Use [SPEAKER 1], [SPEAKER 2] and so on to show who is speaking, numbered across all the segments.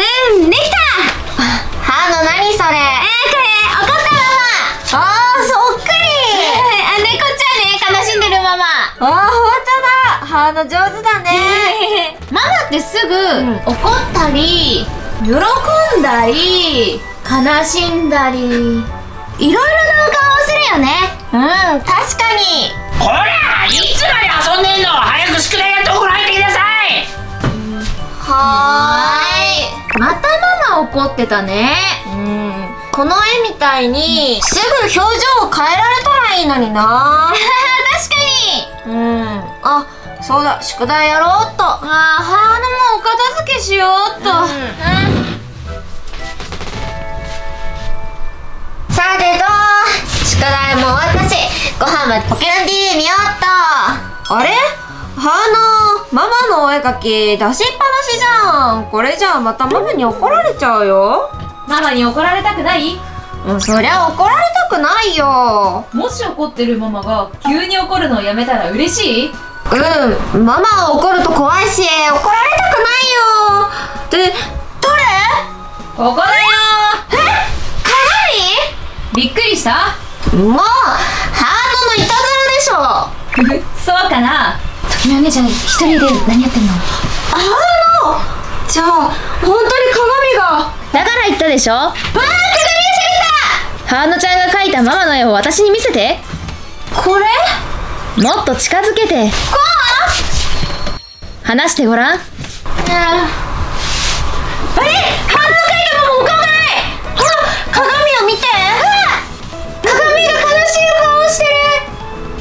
[SPEAKER 1] うんできた。
[SPEAKER 2] ハーノ何それ？
[SPEAKER 1] えー、これ怒ったまま。
[SPEAKER 2] あーそっくり。
[SPEAKER 1] あねこっちはね悲しんでるママ
[SPEAKER 2] あーほんとだ。ハーノ上手だね。
[SPEAKER 1] ママってすぐ、
[SPEAKER 2] ん。
[SPEAKER 1] 怒ったり喜んだり悲しんだり。いろいろな顔をするよね。
[SPEAKER 2] うん確かに。
[SPEAKER 3] こらいつまで遊んでんの。早く宿題やってお風呂入ってください。
[SPEAKER 2] はーい
[SPEAKER 1] またママ怒ってたね。
[SPEAKER 2] うん。この絵みたいにすぐ表情を変えられたらいいのにな。
[SPEAKER 1] 確かに。
[SPEAKER 2] うん。あそうだ。宿題やろうっと。
[SPEAKER 1] あーハもお片付けしようっと、
[SPEAKER 2] うん。さてと宿題も終わったしご飯はポケモン TV 見ようっと。あれ？ハーノママのお絵描き出しっぱなしじゃん。これじゃあまたママに怒られちゃうよ。
[SPEAKER 1] ママに怒られたくない？
[SPEAKER 2] うんそりゃ怒られたくないよ。
[SPEAKER 1] もし怒ってるママが急に怒るのをやめたら嬉しい？
[SPEAKER 2] うんママは怒ると怖いし怒られたくないよ。でどれ？
[SPEAKER 1] ここだよ。
[SPEAKER 2] え？
[SPEAKER 1] びっくりした？
[SPEAKER 2] 鏡もうハードのいたずらでしょ。
[SPEAKER 1] そうかな時のお姉ちゃん一人で何やってんの？
[SPEAKER 2] あのじゃあ本当に鏡が。
[SPEAKER 1] だから言ったでしょ？
[SPEAKER 2] わあ鏡が
[SPEAKER 1] ハーノちゃんが描いたママの絵を私に見せて。
[SPEAKER 2] これ？
[SPEAKER 1] もっと近づけて。話してごらん。
[SPEAKER 2] あれ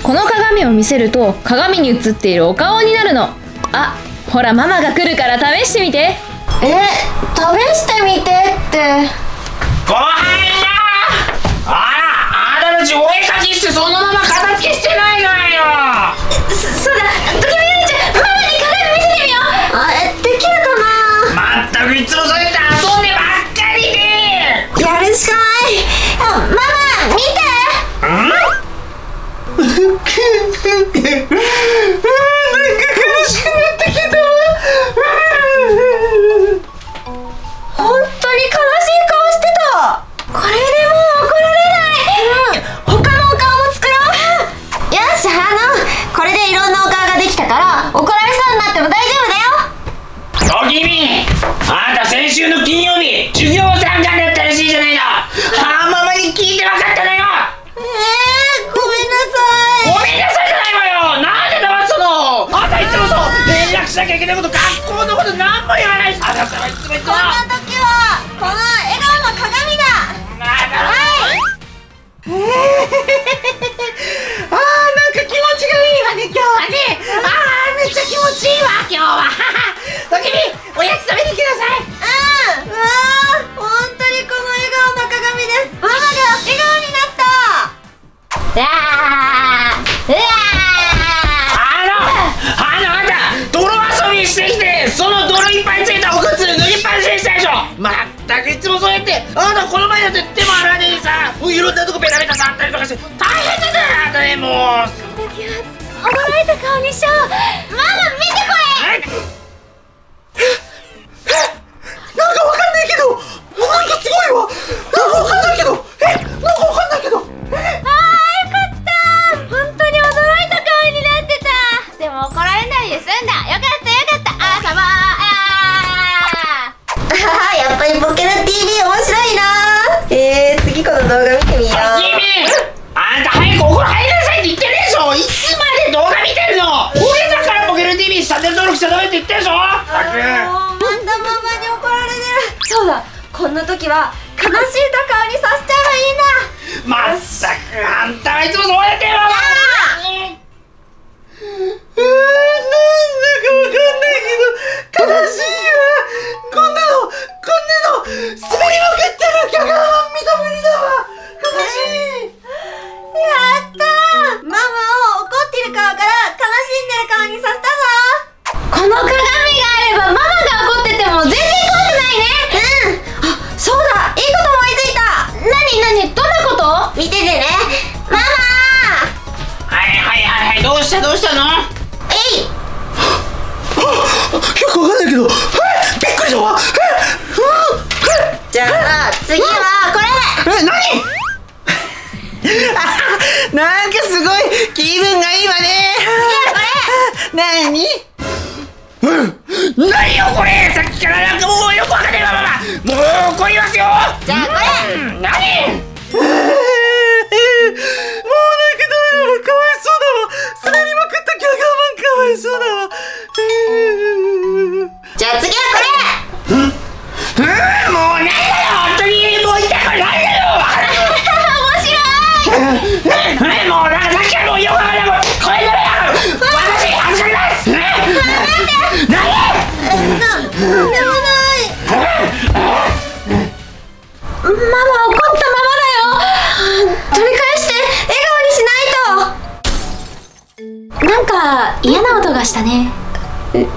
[SPEAKER 1] この鏡を見せると鏡に映っているお顔になるの。あほらママが来るから試してみて。
[SPEAKER 2] え試してみてって。
[SPEAKER 3] ご飯だあらあなたたちお絵描きしてそのまま片付けしてないのよ。
[SPEAKER 2] そそうだなき
[SPEAKER 3] ゃいけないこと学校のこと何も言わないしあなたはいつもいつも
[SPEAKER 2] こんな時はこの笑顔の鏡だ。はい
[SPEAKER 3] あな
[SPEAKER 2] た
[SPEAKER 3] この前だって手も洗わねえでさいろんなとこベタベタ触ったりとかして大変だなたねもう。
[SPEAKER 2] ー怒られた顔にしよう。ママ見てこ
[SPEAKER 3] なん
[SPEAKER 2] って
[SPEAKER 3] 言ってるでしょ？ったく
[SPEAKER 2] もうまたママに怒られてる。そうだ。こんな時は悲しい顔にさせちゃえばいいんだ。
[SPEAKER 3] まったくあんたはいつもそうやってる見
[SPEAKER 2] ててね。ママ。
[SPEAKER 3] はいはいはいはい。どうしたどうしたの？
[SPEAKER 2] えい。
[SPEAKER 3] よくわかんないけど。びっくりだわ。
[SPEAKER 2] じゃあ次はこれ。
[SPEAKER 3] え何？
[SPEAKER 4] なんかすごい気分がいいわ
[SPEAKER 3] ね。なに何？よこれ。さっきからなんかもうよくわかんないわもう怒りますよ。じ
[SPEAKER 2] ゃあこれ、うん、何？ママ怒ったままだよ。取り返して笑顔にしないと。なんか嫌な音がしたね。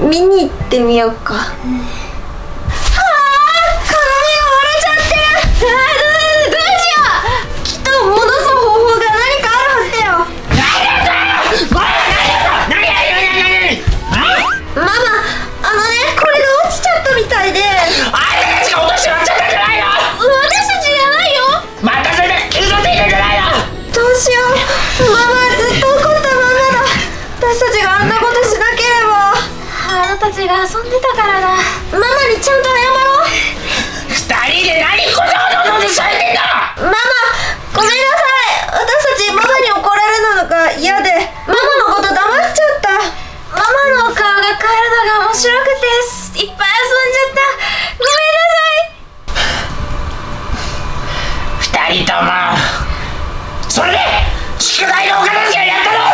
[SPEAKER 2] 見に行ってみようか、う
[SPEAKER 3] ん。
[SPEAKER 2] ちゃ
[SPEAKER 3] ん
[SPEAKER 2] と謝ろう。
[SPEAKER 3] 二人で何こぞされてんだ
[SPEAKER 2] ママごめんなさい。私たちママに怒られるのが嫌で。ママのこと黙っちゃった。ママの顔が変えるのが面白くていっぱい遊んじゃった。ごめんなさい。
[SPEAKER 3] 二人ともそれで宿題のお片付けをやったの？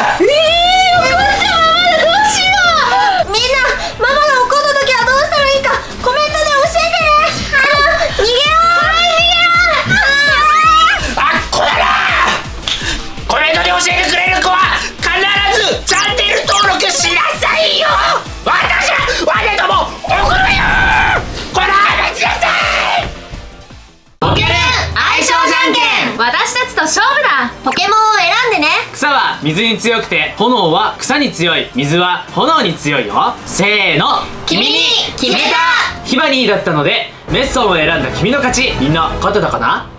[SPEAKER 4] 水に強くて炎は草に強い水は炎に強いよ。せーの。
[SPEAKER 2] 君に。決めた
[SPEAKER 4] ヒバニーだったのでメッソンを選んだ君の勝ち。みんな勝てたかな？